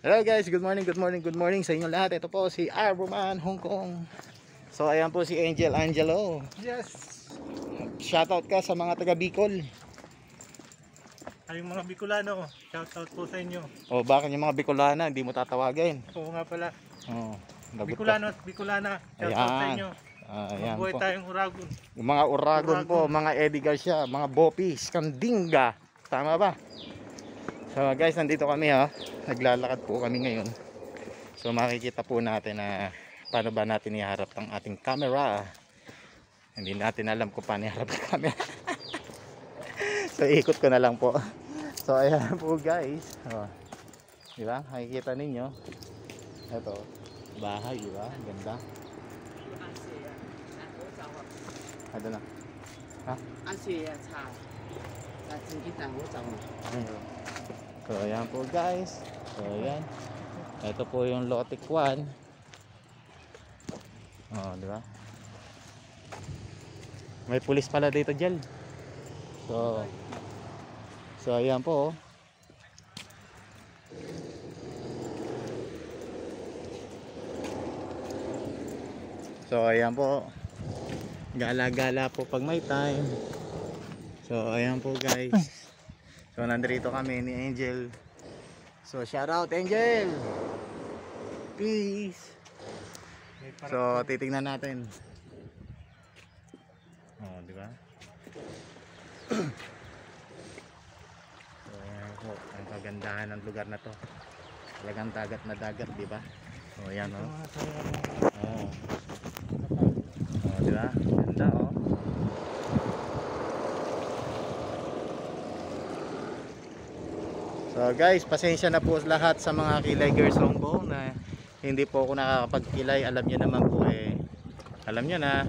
Hello guys, good morning, good morning, good morning sa inyo lahat. Ito po si Arboman, Hong Kong. So ayan po si Angel Angelo. Yes. Shoutout ka sa mga taga Bicol. Ay mga Bicolano, shout out po sa inyo. O bakit yung mga Bicolana hindi mo tatawagin? Oo nga pala. Oh. Bicolano at Bicolana, shout out sa Ayan. inyo. Ah, ayan Mabuhay po. tayong uragon. Yung mga Uragon Uragon. po, mga Eddie Garcia, mga Bopis, Kandinga. Tama ba? So guys, nandito kami ha. Naglalakad po kami ngayon. So makikita po natin na paano ba natin iharap ang ating camera. Hindi natin alam kung paano iharap ang camera. so ikot ko na lang po. So ayan po guys. Oh. Di ba? Makikita ninyo. Ito. Bahay, di ba? Ganda. Ano na? 阿姐呀，查，那自己当我找我。 So ayan po guys. So ayan. Ito po yung Lotic 1. Oh, di ba? May pulis pala dito, Jel. So So ayan po. oh. So ayan po. Gala-gala po pag may time. So ayan po guys. So nandito kami ni Angel. So shout out Angel. Peace. So titingnan natin. Oh, di ba? so ayan po, ang kagandahan ng lugar na to. Talagang dagat na dagat, di ba? So ayan oh. Sayang. Oh. Oh, di ba? Ganda oh. So guys, pasensya na po lahat sa mga kilagers Hong Kong na hindi po ako nakakapagkilay. Alam niyo naman po eh. Alam niyo na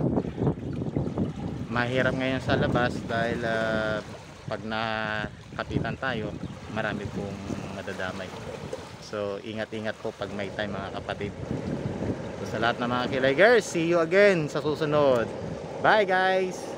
mahirap ngayon sa labas dahil ah, pag nakapitan tayo, marami pong madadamay. So ingat-ingat po pag may time mga kapatid. So, sa lahat ng mga kilagers, see you again sa susunod. Bye guys!